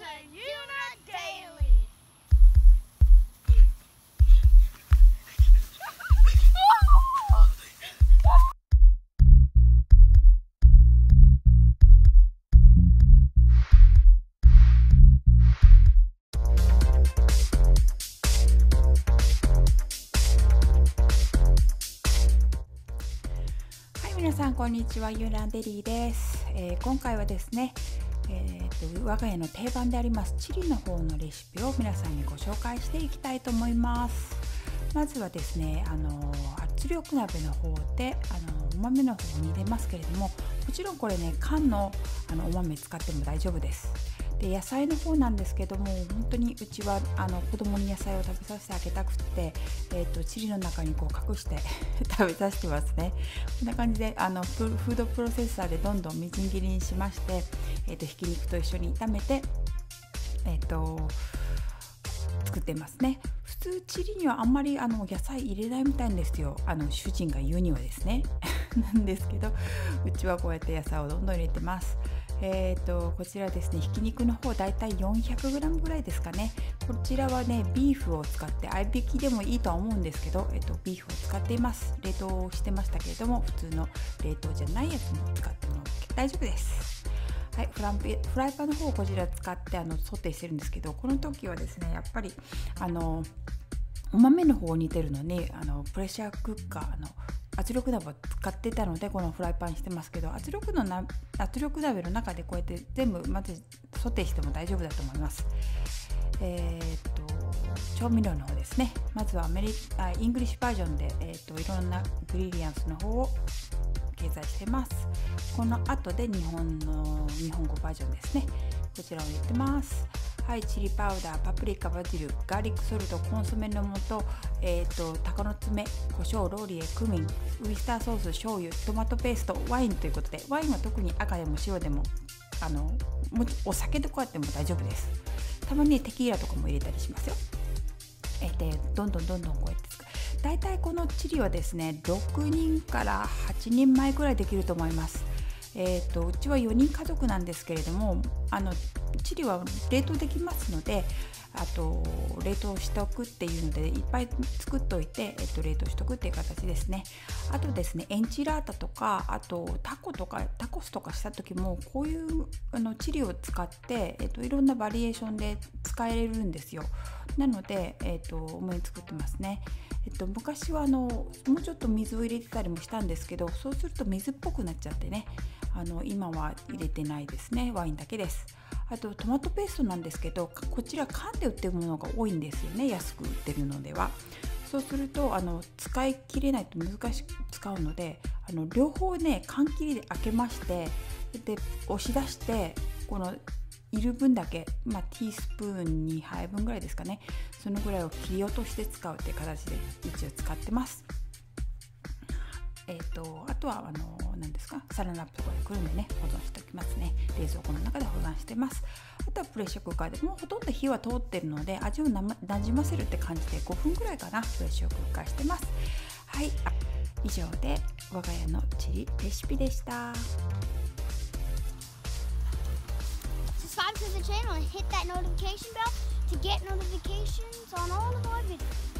to Una Daily. Hi 皆さんこんにちはユーランデリーです、えー今回はですね、えーと我が家の定番でありますチリの方のレシピを皆さんにご紹介していきたいと思います。まずはですねあの圧力鍋の方であのお豆の方に入れますけれどももちろんこれね缶のあのお豆使っても大丈夫です。で野菜の方なんですけども本当にうちはあの子供に野菜を食べさせてあげたくって、えー、とチリの中にこう隠して 食べさせてますね。こんな感じであのフードプロセッサーでどんどんみじん切りにしまして、えー、とひき肉と一緒に炒めてえっ、と作ってますね。普通チリにはあんまりあの野菜入れないみたいんですよ。あの主人が言うにはですね。なんですけどうちはこうやって野菜をどんどん入れてます。えー、とこちらですねひき肉の方だいたい 400g ぐらいですかね。こちらはねビーフを使って合いびきでもいいとは思うんですけど、えっと、ビーフを使っています。冷凍してましたけれども普通の冷凍じゃないやつも使っても大丈夫です。はい、フランフライパンの方をこちら使ってあのソテーしてるんですけどこの時はですねやっぱりあのお豆の方を煮てるのにあのプレッシャークッカーの圧力鍋を使ってたのでこのフライパンにしてますけど圧力のな圧力鍋の中でこうやって全部まずソテーしても大丈夫だと思います。えーっと調味料の方ですね。まずはアメリあイングリッシュバージョンで、えーっといろんなグリリアンスの方を掲載してます。この後で日本の日本語バージョンですね。こちらを入れてます。はいチリパウダーパプリカバジルガーリックソルトコンソメの素えー、と鷹の爪胡椒ローリエクミンウイスターソース醤油トマトペーストワインということでワインは特に赤でも塩でもあのもお酒とかやっても大丈夫です。たまにテキーラとかも入れたりしますよ。えーでどんどんどんどんこうやって作る。大体このチリはですね6人から8人前ぐらいできると思います。えー、とうちは4人家族なんですけれどもあのチリは冷凍できますのであと冷凍しておくっていうのでいっぱい作っといて、えっと、冷凍しとくっていう形ですね。あとですねエンチラータとかあとタコとかタコスとかした時もこういうあのチリを使って、えっと、いろんなバリエーションで使えるんですよ。なので、えっと、思い作ってますね。えっと、昔はあのもうちょっと水を入れてたりもしたんですけどそうすると水っぽくなっちゃってねあの今は入れてないですね。ワインだけです。あとトマトペーストなんですけどこちら缶で売ってるものが多いんですよね安く売ってるのではそうするとあの使い切れないと難しく使うのであの両方ね缶切りで開けましてで押し出してこのいる分だけ、まあ、ティースプーン2杯分ぐらいですかねそのぐらいを切り落として使うっていう形で一応使ってます。えー、とあとはあの何ですか？サランラップとかでくるんでね保存しておきますね。冷蔵庫の中で保存してます。あとはプレッシャークッカーでもうほとんど火は通ってるので味をな、ま、なじませるって感じで5分ぐらいかなプレッシャークッカーしてます。はい。以上で我が家のチリレシピでした。Subscribe to the channel and hit that notification bell to get notifications on all of our videos.